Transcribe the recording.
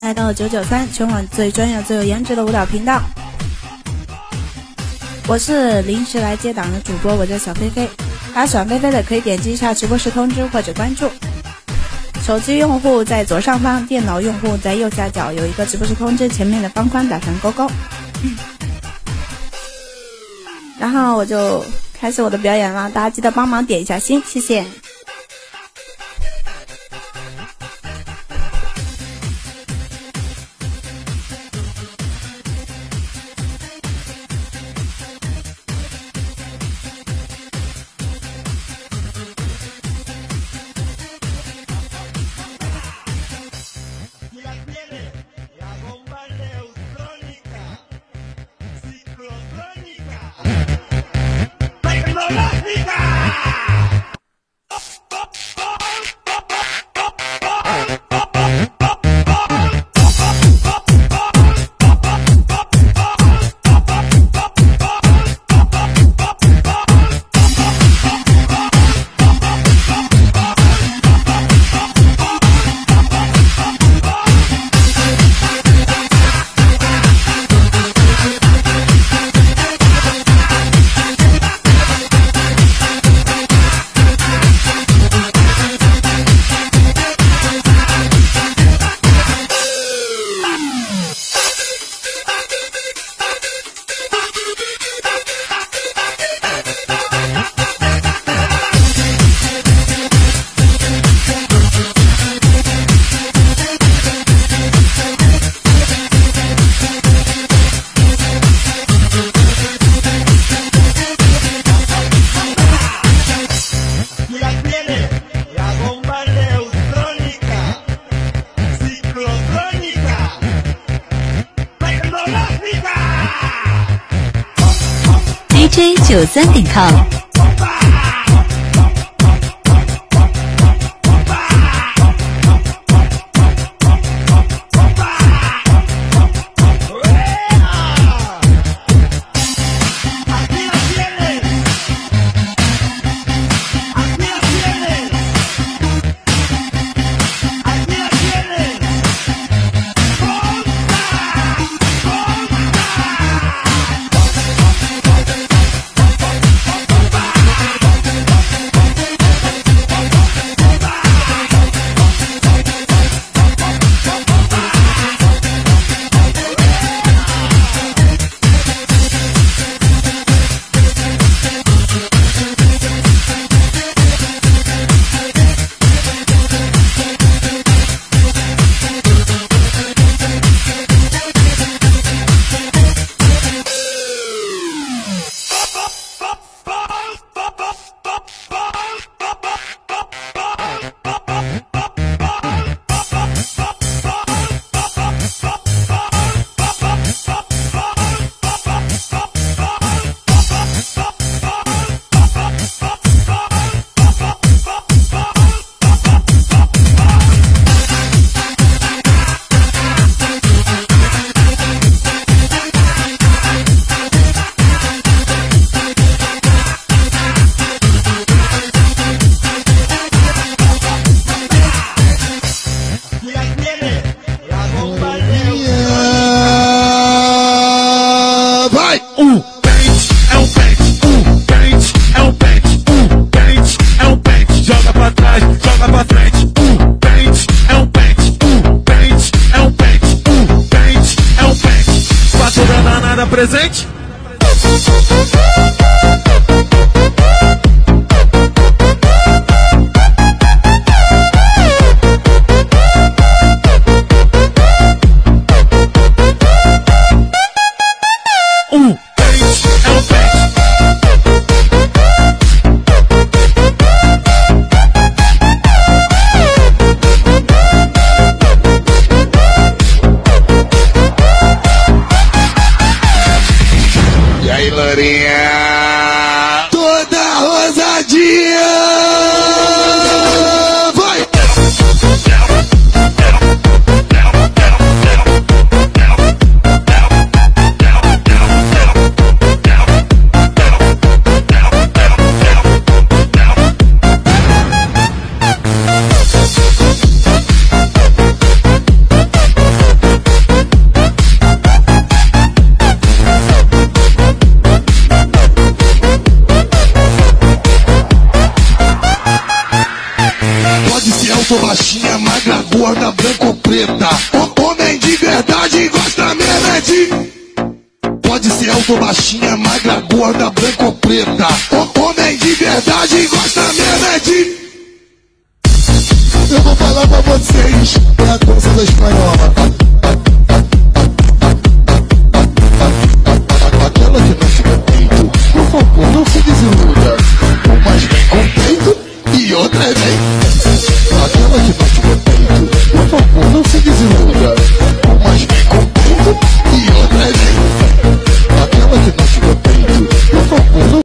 来到九九三，全网最专业、最有颜值的舞蹈频道。我是临时来接档的主播，我叫小飞飞。大家喜欢飞飞的可以点击一下直播时通知或者关注。手机用户在左上方，电脑用户在右下角有一个直播时通知，前面的方框打上勾勾。然后我就开始我的表演了，大家记得帮忙点一下心，谢谢。九三点 com。Bancada presente. Lourinha! Toda rosadinha! sou baixinha, magra, gorda, branca ou preta. Homem de verdade gosta mesmo é de. Pode ser alto, baixinha, magra, gorda, branca ou preta. Homem de verdade gosta mesmo é de. Eu vou falar pra vocês da dança da espanhola. Aquela que não meu peito, por favor, não se desiluda. Umas vem com peito e outra é vem ela te bate no peito Por favor, não se desiluda Mas